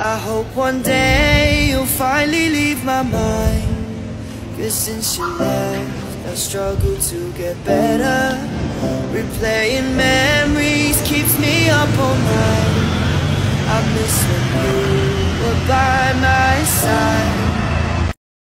I hope one day you'll finally leave my mind. Cause since you left, I struggle to get better. Replaying memories keeps me up all night. I miss when you